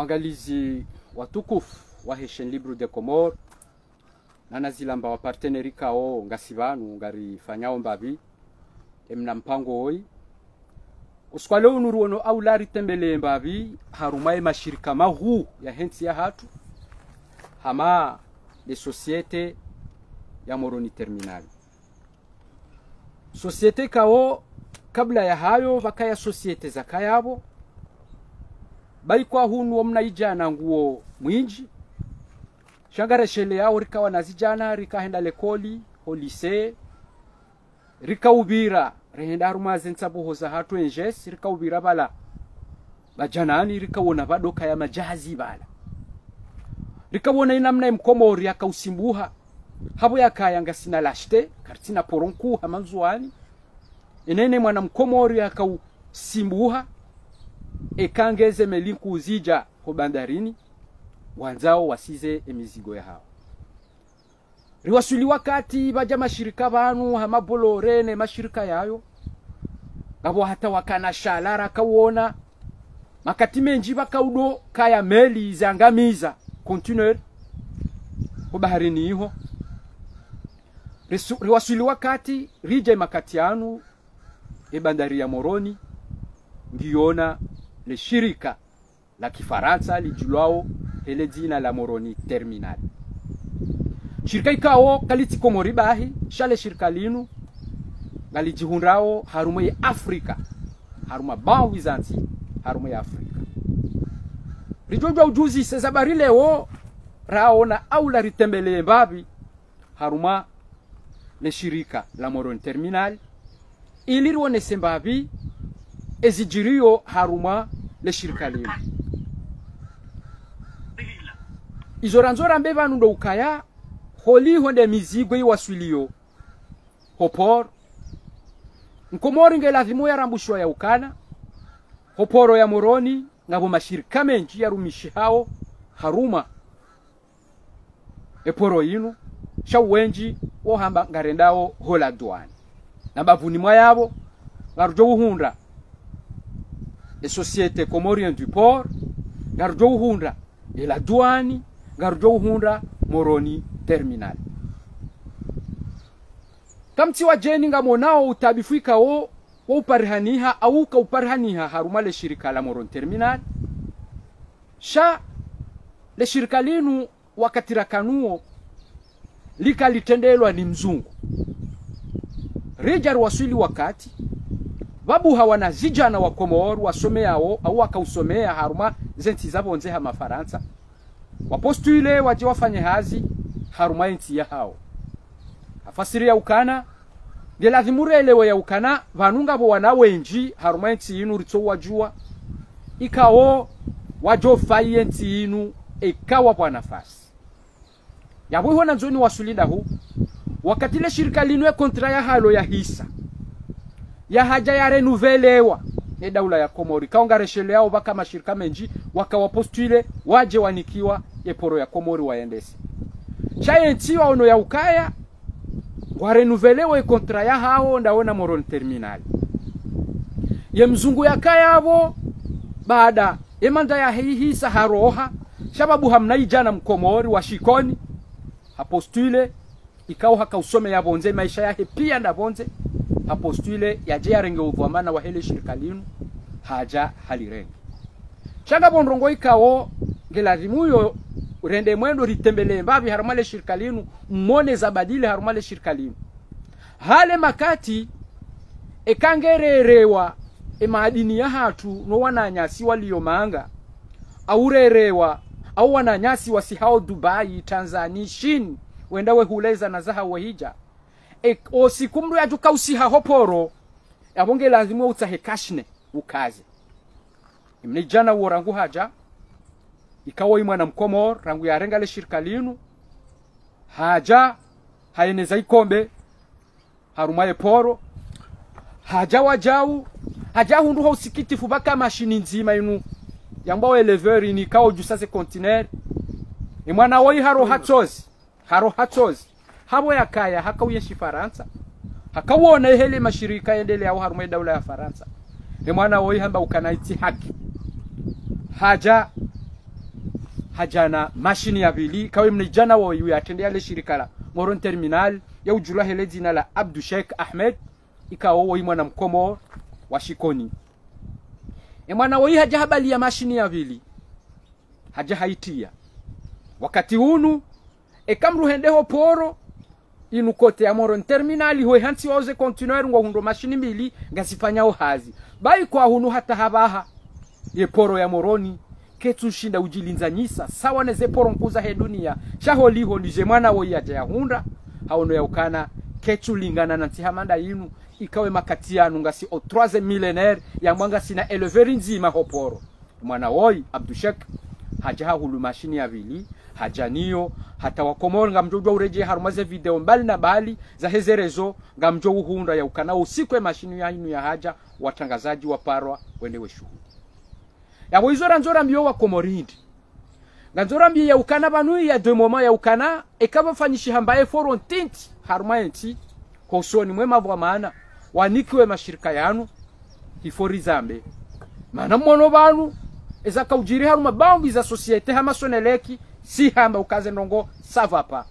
wangalizi watukufu wa heshen libre de comore nanazilamba waparteneri kao ngasivanu ngarifanyao mbavi emna mpango oi. Uskwale unuruono au lari tembele mbavi harumaye mashirika mahu ya hensi ya hatu hama le societe ya moroni terminal. Societe kao kabla ya hayo vakaya societe zakayavo baikwa hunu omnaijana nguo mwinji. Shangareshele yao rikawa nazijana rikahenda lekoli holise rikaubira rehenda harumaze ntsabuho za hatu enjes rikaubira bala. Bajanani rikawona badoka ya majazi bala. Rikawona inamna imkomori yakausimbuha habo yakayanga ngasina lashte kartina poronku hamanzuani. Inene mwana mkomori akausimbuha ekangeze meliku zija ho bandarini wanzao wasize emizigo ya hao riwasuli wakati baja mashirika banu hamabolore ne mashirika yayo. Ngabo hata wakana shalara kawona makati menji bakaudo kaya meli zangamiza container ko baharini iho. Riwasuli wakati rije makati yanu e bandari ya moroni ngiona le shirika la kifaransa lijulwao hele jina la moroni terminal. Shirika ikawo kalitikomori bahi shale shirika linu ngalijihundrawo harumo ya afrika haruma bao wizanti haruma ya afrika. Rijojwa ujuzi sezabari lewo raona au la ritembelee mbavi haruma le shirika la moroni terminal. Ili rionese ezijirio haruma le shirika linu izo ranzora mbe vanu ndo ukaya holiho nde mizigo iwaswilio hopor nkomori nge lazimu yarambushwa ya ukana. Hoporo ya moroni ngabo mashirika menji yarumishi hao haruma. Eporo inu shauwenji wohamba ngarendawo hola dwani na bavuni mwa yavo ngarujo uhunda e société comorien du port ngarujo uhunda et la douane ngarujo uhunda moroni terminal. Kamti wa jeni ngamonao utabifwikawo wo uparihaniha au kauparihaniha haruma le shirika la moron terminal. Sha le shirika linu wakatira kanuo likalitendelwa ni mzungu. Rijar waswili wakati vabuha hawana zijana wa komoro wasomeyawo au wakausomea haruma zenti zabonze ha mafaransa. Wapostule waje wafanye hazi haruma enti ya hao. Afasiri ya ukana ngelazimurelewe ya ukana vanunga bo wana wenji haruma enti inu ritso wajua. Ikao wajo enti inu ikawa kwa nafasi. Yabwiho na nzoni wasulida hu. Wakati ile shirika linwe kontra ya halo ya hisa ya haja ya renuvelewa ne daula ya komori. Kaongareshele yao baka mashirika menji wakawapostule waje wanikiwa eporo ya komori waendese. Chayentiwa ono ya ukaya warenuvelewe kontra ya hao ndaona moron terminal ye mzungu ya yakayavo baada emanda ya hihi haroha shababu hamnaijana mkomori wa shikoni hapostule ikao hakausome yavonze maisha yake pia ndavonze hapostule yaje yarenge uvamana wa hele shirika linu haja halirenge shanga bondrongo ikawo ngelazimuyo rende mwendo ritembele mbavi harumale shirika linu mmone zabadile harumale shirika linu. Hale makati ekangererewa emaadini ya hatu no wananyasi waliyomanga aurerewa au wananyasi wasihao dubai tanzania shin wendawe huleza na zaha wehija e, osikumru yaju poro hoporo yabonge lazimu utsahe kashne ukaze. Imne jana uo rangu haja ikawa imwana mkomor rangu yarenga le shirika linu haja hayeneza ikombe harumaye poro haja wajau haja hundu ho usikitifu baka mashini nzima inu yambao eleveri ni kawo jusase kontineri. Imwana woi haro hatsozi haro hatsozi habo yakaya hakauye shifaransa hakawona hele mashirika endele yao harumwe daula ya faransa. Ni mwana woi hamba ukanaiti haki. Haja hajana mashini ya vili kawe mnijana wa yu yatendea le shirika la moron terminal ya ujula hele jina la Abdu Sheikh Ahmed ikawo woi mwana mkomo wa shikoni. E mwana woi haja habali ya mashini ya vili. Haja haitia. Wakati unu ekamruhendeho poro inu kote ya moron terminali hoi hansi wauze continuer ngo hundo mashini mbili ngasifanya hazi bai kwa hunu hata habaha ye poro ya moroni. Ketushinda ujilinzanyisa sawa neze poro nkuza he dunia. Shaholiho nije mwana wo yaja ya hunda. Haono ya ukana ketulingana na ntihamanda yinu ikawe makati yanu ngasi o 3 millénaire ya mwanga sina eleveri nzima ho poro. Mwana woi abdushek haja hahulu mashini ya vili hajaniyo hata wakomori ngamjojwa ureje harumaze video mbali na bali za hezerezo ngamjo uhunda ya ukana usiku ya mashini ya inu ya haja watangazaji wa parwa wendewe shuhudi ya izora nzora mbiyo wa komorindi. Nganzora mbiyo ya ukana banu ya dwe moment ya ukana ekaba fanyishi hambaye foro ntinti haruma enti hosoni mwema bwa maana wanikiwe mashirika yanu hifori zambe. Maana mwono banu eza kaujiri haruma bambi za societe hama soneleki si hamba ukaze ndongo savapa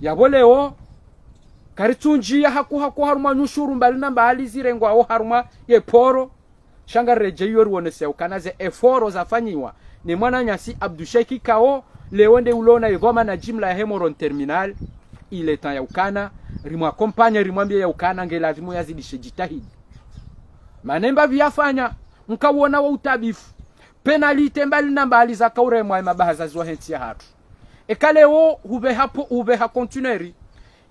yaboleo karitunjia haku haku haruma nyushuru mbali na mbali zirengwawo haruma ye poro. Shanga yori wonese ukanaze eforo zafanyiwa ni mwana nyasi abdusheki kao leo nde ulona igoma na jimla ya hemoron terminal. Ile tan ya ukana rimwa kompanya rimwambia ya ukana nge lazimu yazidishe jitahidi. Manemba vyafanya mkawona wa utabifu penalite mbali na mbali za kauremwa mabahaza zwa henti ya hatu. Ekalewo hube hapo hube ha kontineri.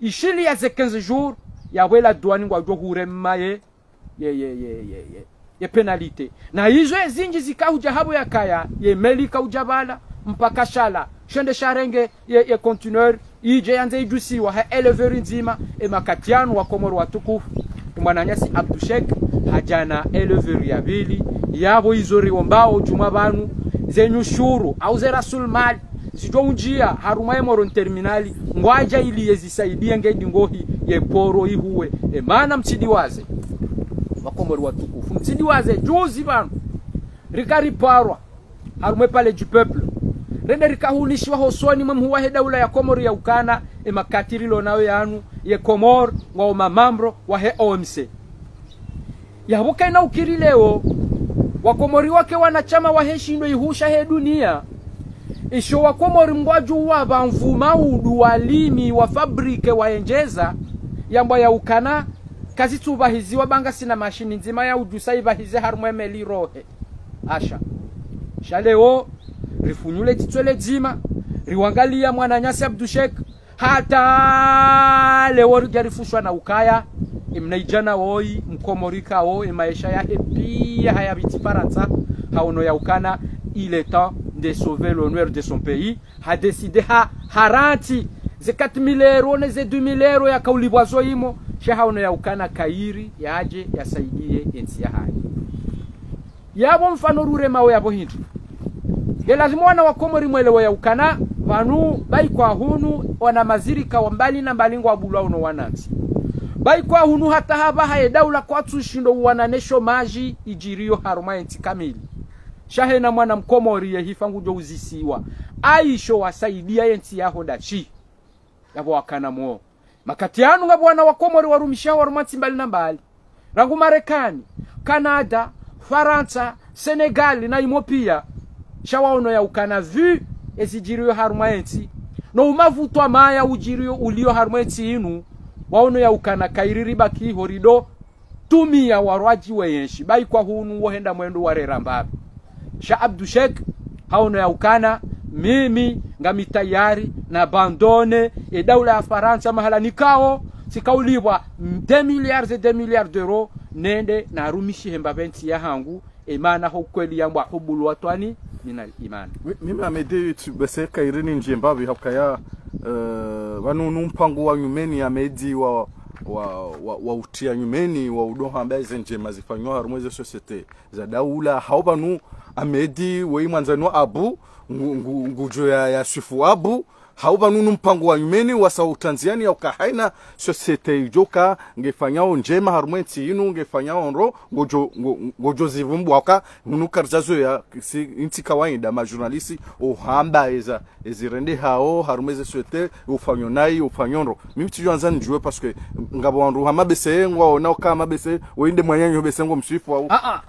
Ishili ya ze 15 jour ya wela douane ngwa jwa huremma ye ye ye ye ye, ye ye penalite. Na izwe zinji zikahuja habo ya kaya ye meli kaujabala mpaka shala shende sharenge ye, ye kontineri ije yanze ijusiwa ha eleveri nzima e makatiano wa komoro watukufu tumwananyasi abdushek hajana eleveru ya vili yabo izoriwa mbao juma banu zenyu shuru au ze rasulmali zijo unjia harumaye moron terminali ngwaja ili yezisaidie ngedi ngohi ye poro ihuwe. E mana mchidiwaze wakomori watukufu mtsidiwaze juzi banu rikariparwa harumwe pale du peuple rende rikahunishwa hosoni mamhuwa he daula ya komori ya ukana emakatirilo nayo yanu ye komor wa mamambro wa he omc yabukaina ukiri leo wakomori wake wanachama wa heshindo ihusha he dunia. Isho wakomori mbwaju wa bamvuma udu walimi wa fabrike waenjeza ya ukana kazi tubahiziwa banga sina mashini nzima ya ujusa ibahize harumwe meli rohe. Asha. Shaleo rifunyule titwele dzima riwangalia mwananyasi abdushek hata leo rijarifushwa na ukaya imnaijana woi mkomorika wo maisha yahe pia haono ya ukana il est temps de sauver l'honneur de son pays. Ha décidé ha haranti ze 4000 euro ne ze 2000 euro ya kaulibwazo imo. Shahaono ya ukana kairi yaje yasaidie ensi ya hani yabo mfano rure mawe yabo hindu. Ye lazima wana mwelewo ya ukana vanu wana mbali na mbali ngwa bulwa uno wanansi hunu hata haba haye daula kwa tushindo wananesho maji ijirio haruma enti kamili. Shahe na mwana mkomori ye hifangu jo uzisiwa. Aisho wasaidia enti yaho chi. Yabo wakana muo makati yanu nga bwana wakomori warumisha warumatsi mbali na mbali. Rangu marekani kanada faransa senegali na imo pia shawaono ya ukana vu ezijiriyo haruma ensi no umavutwa maya ujiriyo ulio haruma ensi inu waono ya ukana kairiri baki horido tumia warwaji weyenshi bai kwa hunu wohenda mwendo warera mbabi. Sha abdu shek ya ukana mimi ngami tayari na bandone e daula ya faransa mahala nikao sikaulibwa 2 milliards et 2 milliards d'euros nende narumishi hemba benti ya hangu emana ho kweli yambwa hubulu watwani mina imani. Mimi amede beseka irini njembavi hakaya uh, vanu numpango wa nyumeni amedi wa wa, wa, wa utia nyumeni wa udoha ambaye nje zifanywa sosete ze societe za daula. Hao vanu amedi wei mwanzani wa abu ngu- ngu- ngujo ya, ya swifu abu hauba nunu mpango wa nyumeni wasa utanziani au kahaina. Societe ijoka ngefanyao njema harumwensi inu ngefanyao nro ngojo ngojo zivumbu waka nunu karjazo ya si inti kawaida majurnalisi uhamba eza ezirende hao harumeze sosiete ufanyo nai ufanyo nro. Mimi tijo anza njue paske ngabo wanru hama bese ngwa onao kama bese wende mwanyanyo bese ngo msifu au ah ah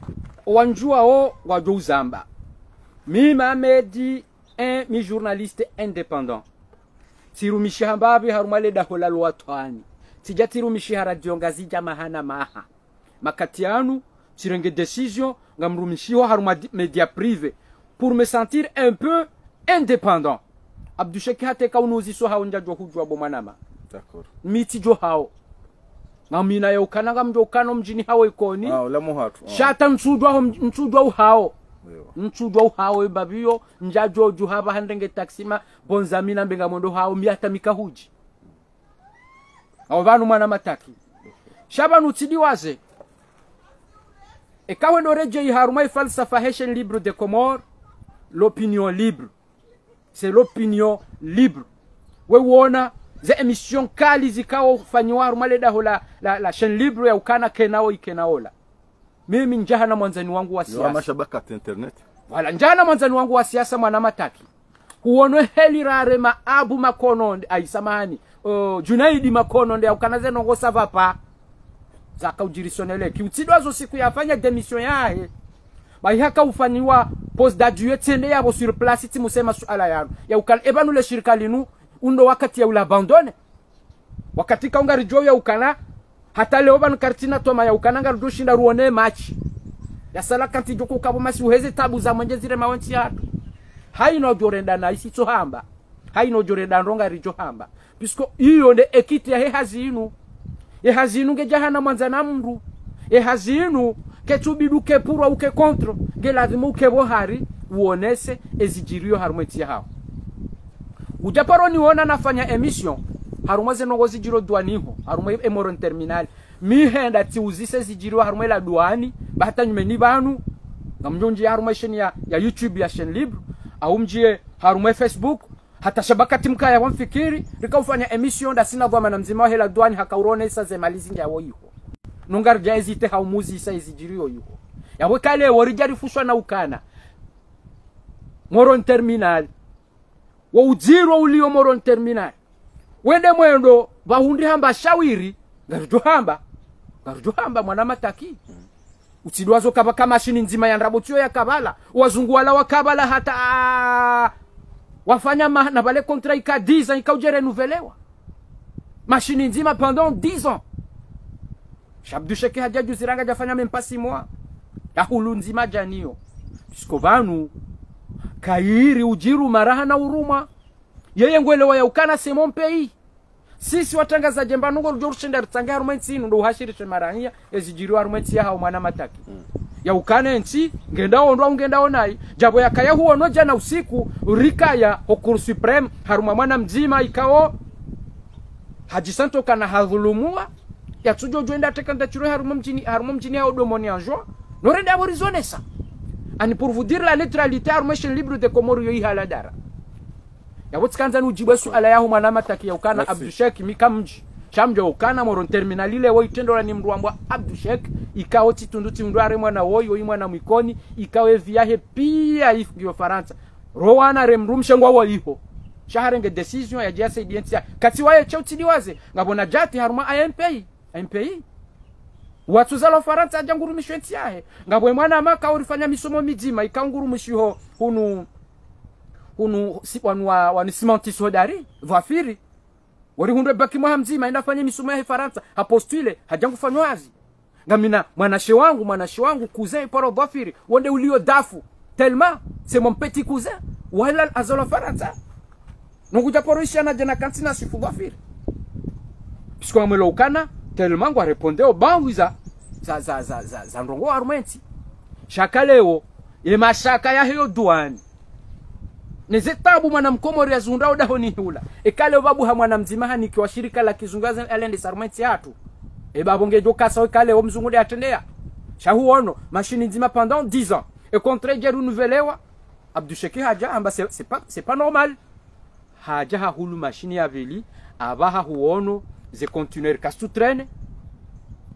wanjua o wajo uzamba. Mi mamedi un mi journaliste indépendant tirumishi hambavi harumale dahola lwatwani tija tirumishi haradionga zija mahana maha. Makati yanu tirenge decision ngamrumishiho haruma di- media prive pour me sentir un peu indépendant. Abdusheki hateka unuziso hao njajwa hujwa bomanama d'accord. Miti jo hao. Ngamina yaukana ngamjokano mjini hao ikoni. Ah. shata nsudwa nsudwa uhao Ewa. uhawe babiyo njajoju haba handenge taksima bonzamina mbenga mondo hawo miata mikahuji abo banu mwana mataki. Shaba nutsidiwaze ekawe noreje iharuma ifalsafa heshen libre de komor l'opinion libre. C'est l'opinion libre. We wona ze emission kali zikawo fanyiwa rumale daho la, la, la chaîne libre ya ukana kenao ikenaola mimi njaha na mwanzani wangu wa siasa. mashabaka internet. Wala njana mwanzani wangu wa siasa mwana mataki huonwe heli rare maabu makononde ai samahani. Uh, junaidi makononde aukanaze nongo savapa zakaujirisonele kiutsidwazo siku yafanya demission yahe baihaka ufanyiwa post d'adieu tsende yabo sur place timusema suala yanu yaukana ebanule shirika linu undo wakati ya ulabandone wakati kaungarijo yaukana hata leo banu kartina toma ukananga rudushinda ruone machi. Yasala kanti joko kabo masi uheze tabu za mwenje zire mawensi yatu haino jorenda na isitso hamba haino jorenda ronga rijo hamba pisko iyo nde ekiti ya he hazinu ye hazinu nge jahana mwanza na mndu. Ye hazinu ke tubidu ke purwa uke kontro. Ge lazima uke bohari uonese ezijirio harumwetia hao. Ujaparo niona nafanya emission harumwe zenongo zijiro duaniho harumwe emoron terminal mihenda tiuzise zijiro harumwe la duani bahata nyumeni banu ngamjonje harumwe sheni ya, ya youtube ya shen libre au mjie harumwe facebook. Hata shabakati mkaya wamfikiri rikaufanya emission da sina dhama na mzima hela duani hakaurone isa zemalizi njawo iho. Nungarja ezite haumuzi isa izijiriyo ya yawe kale worijarifuswa na ukana. Moron terminal wa ujirwa ulio moron terminal wende mwendo vahundi hamba shawiri ngarijohamba ngarijohamba mwana mataki. Utsidwazo kava kamashini nzima ya ndrabotio ya kavala wazungu wala wa kavala hata wafanya ma, na vale kontra ika 10 ans ikaujerenuvelewa mashini nzima pendant 10 ans. Shabdusheke hajaju ziranga jafanya mempasi mwa. Yahulu nzima janio. Pisko kairi ujiru maraha na uruma yeye ngwelewa yaukana semon pei. Sisi watangazaji mbanungo rujo rushinda rutsange harumwe ntsinu ndo uhashirishe marahia ezijiriwa harumwe ntsiya hao mwana mataki. Yaukane nchi ngendao ndo ungendao nai jabo yakaya noja jana usiku rikaya hokuru supreme haruma mwana mzima ikao. Hajisanto kana hadhulumua yatsujo joenda tekanda chiro haruma mjini haruma mjini hao domoni anjo norenda aborizonesa ani pour vous dire la neutralité harumeshen libre de komoru yo ihaladara yabotsikanza nujibu suala yaho mwana mataki yaukana abdushek mikamji. Chamjo ukana moron terminal ile wo itendola ni mrwambwa abdushek. Ikawo chitundu tindu are mwana woyo yi mwana mwikoni. Ikawe viahe pia ifugio faransa. Rowana remrumshengwa wo iho. Shaharenge decision ya jasa idientia kati waye chautidiwaze ngabona jati haruma AMPI AMPI watsuzalo faransa ajangurumishwe ntiyahe ngabwe mwana maka urifanya misomo mijima ikaungurumishiho hunu hunu si, wanu wa, wani sodari vafiri. Wari hundwe baki mwa mzima fanya misomo ya faransa. Hapostile hajangu fanywazi wazi ngamina mwanashe wangu mwanashe wangu cousin paro vafiri. Wonde ulio dafu. Tellement c'est mon petit cousin wala azola faransa. Nunguja poro ishana jana kansina sifu vafiri. Puisque amelo ukana tellement ngwa reponde au bangu za za za za za, za ndongo arumenti shaka leo ye mashaka ya hiyo duani nezetabu mwana mkomori yazundao daho ni hula. Ekale babu ha mwana mzimaha ni kiwa shirika la kizungaza alende sarmenti yatu e babu ngejo kasa ekale o mzungu de atendea. Shahu ono mashini nzima pendant 10 ans. E contre je renouvellewa abdusheki haja amba c'est pas c'est normal. Haja ha hulu mashini ya vili abaha huono ze kontinuer kastu trene.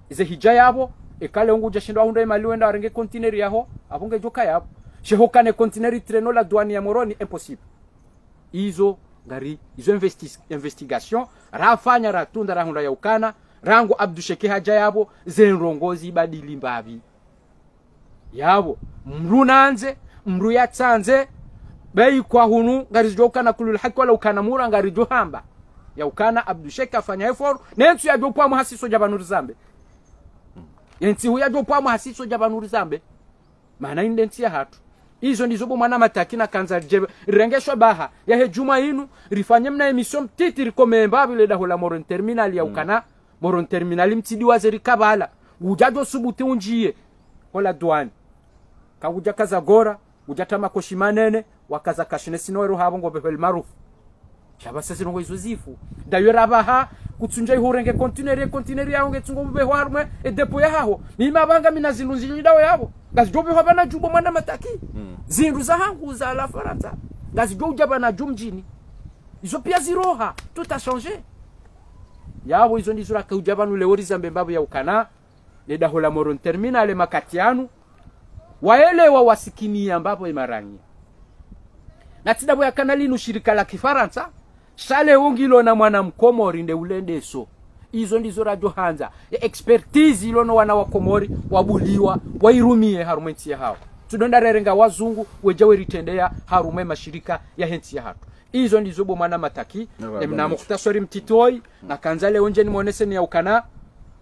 Ze hija yabo ekale ungu jashindwa ahunda imali wenda arenge conteneur yaho abunge joka yabo shehokane conteneur treno la douane ya moroni impossible. Izo ngari izo investi, investigation. Rafanya ratunda rahunda ya ukana rango abdusheke haja yabo zenrongozi ibadili mbavi. Yabo mru nanze mru yatsanze bei kwa hunu ngari jo kana kulul haki wala ukana mura ngari jo hamba. Ya ukana abdusheke afanya effort. Nensu ya jo kwa muhasiso jabanuri zambe. Yensi huya jo kwa muhasiso jabanuri zambe. Maana inde ya hatu izo ndizo bo mwana mataki na kanza jebe. Rengeshwa baha. Yahe juma inu rifanye mna emission titi rikomemba bile da hola moron terminal ya ukana. Mm. moron terminal mtidi wa zeri kabala. Ujajo subuti unjie. Hola Ka kaguja kaza gora ujata makoshi manene wakaza kashine sinoro habo ngo behel marufu. Chaba sasa ngo izo zifu. Dayora baha kutsunja ihurenge kontineri kontineri yaho ngetsungo bube harmwe e edepo ya haho. Ni mabanga mina zindu zinyidawo yabo ngazijobe hobana jubo mwana mataki. Mm. Zindu za hangu za la faransa ngazijo ujaba na jumjini izo pia ziroha. Changé. Yabo izo ndizo rakauja nule wori zambe mbabu ya ukana. Leda hola moron terminale makatianu waelewa wasikinia ambapo imarangi na tidabo ya kanali nu shirika la kifaransa shale ungilo na mwana mkomori nde ulendeso izo ndizo radio hanza. Ya expertise ilono wana wakomori wabuliwa wairumie harume nti hao wazungu weja ritendea harume mashirika ya hensi ya hatu. Izo ndizo bo mwana mataki. Na muktasori mtitoi na kanzale onje ni monese ni ya ukana.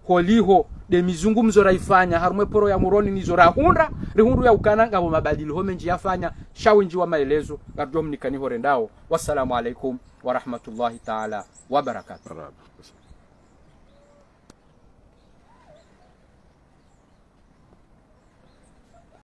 Holiho de mizungumzo raifanya harume poro ya muroni nizo rahunda rihundu ya ukana ngabo mabadili home nji yafanya shawinji wa maelezo garjom nikani horendao wassalamu alaikum warahmatullahi taala wabarakatuh.